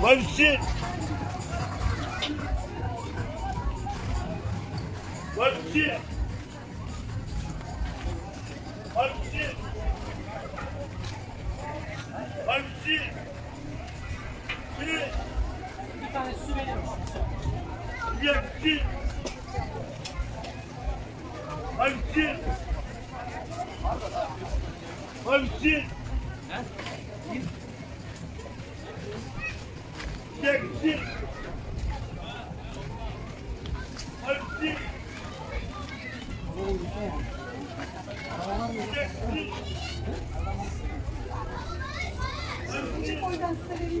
One shit. One shit. One shit. Oradan size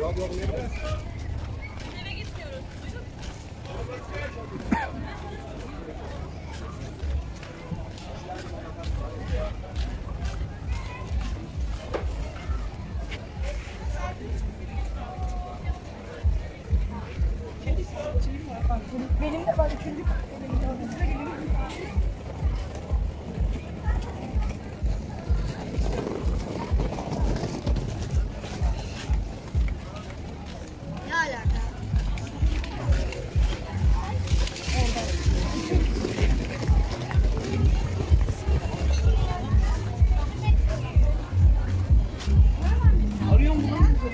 Joga o Benim de var üçüncü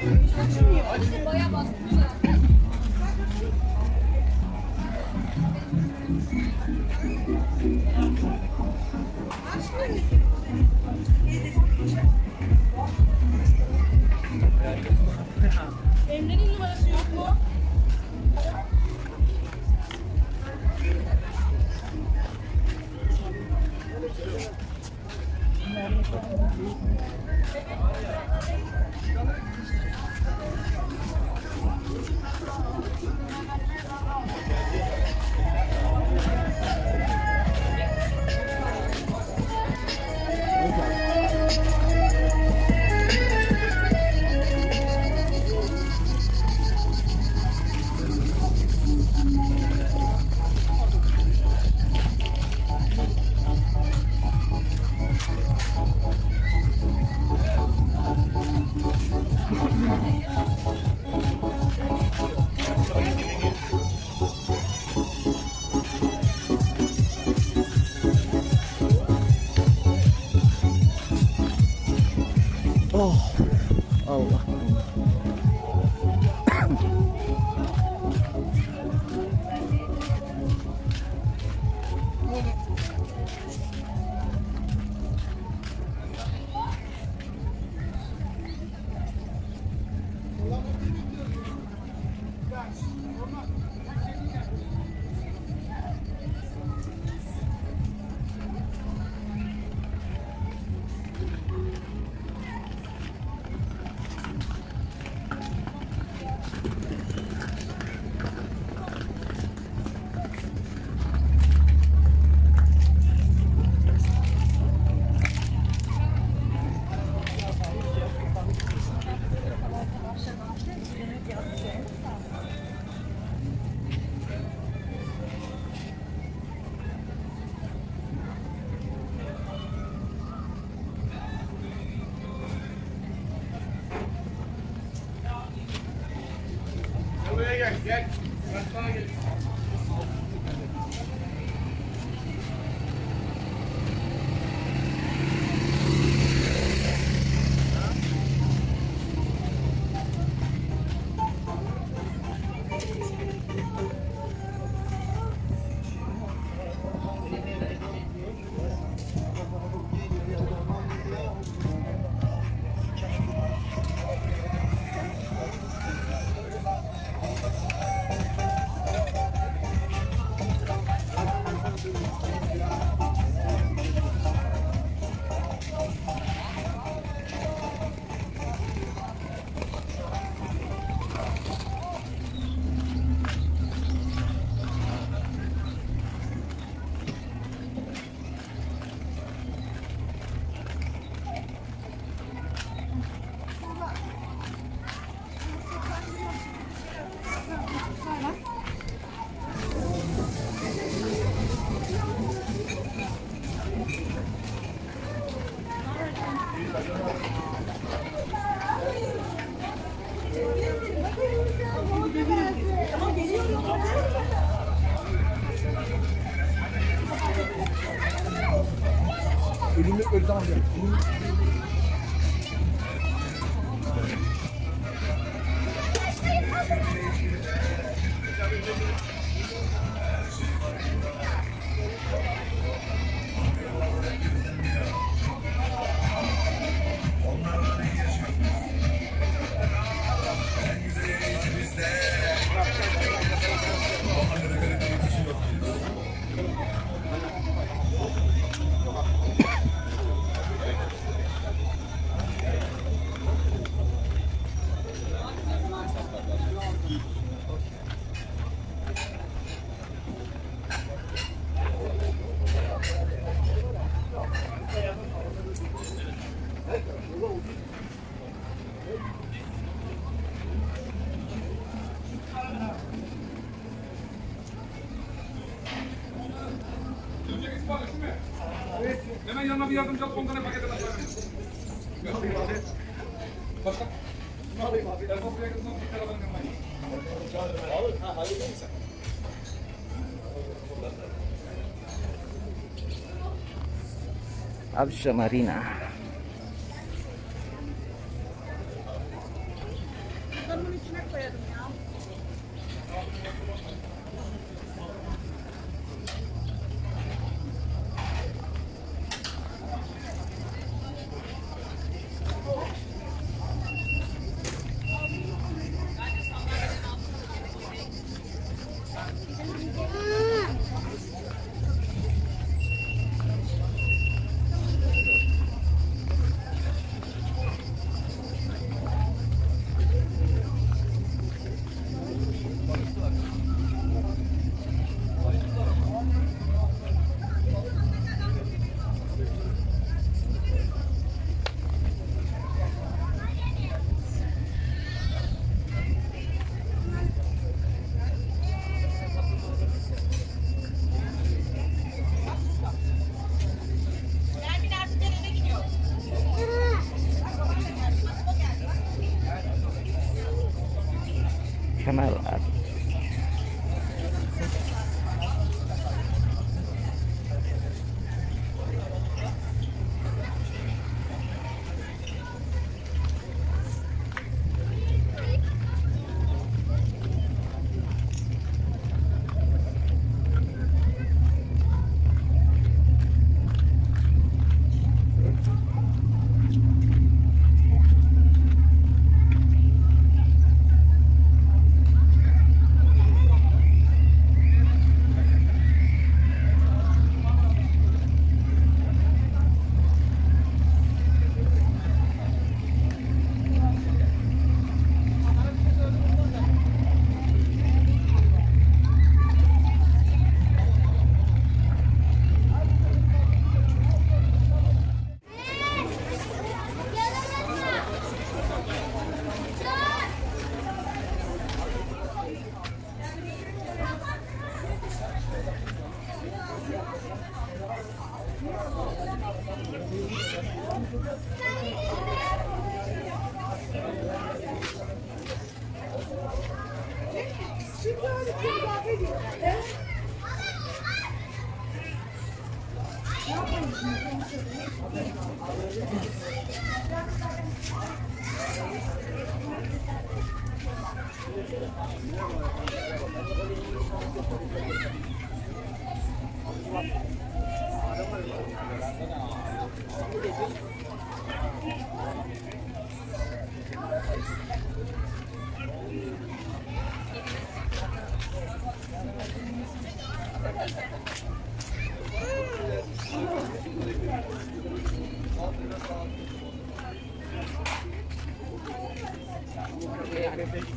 我吃你，我吃你，我呀，我。Oh. le danger. अब शमरीना।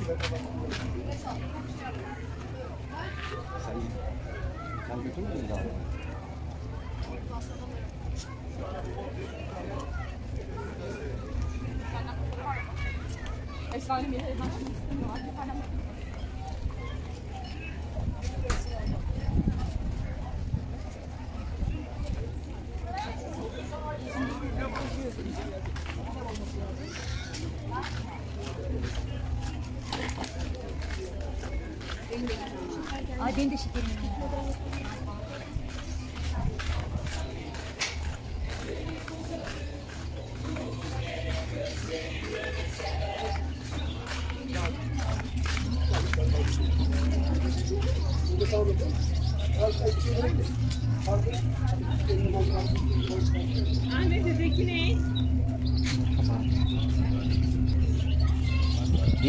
Sen, sen götürmedin daha. Ich war mir Thank you. Ay benim de şekerim.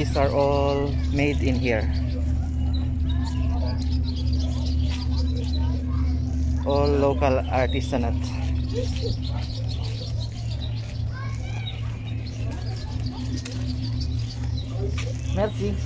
These are all made in here. All local artisanate. Merci.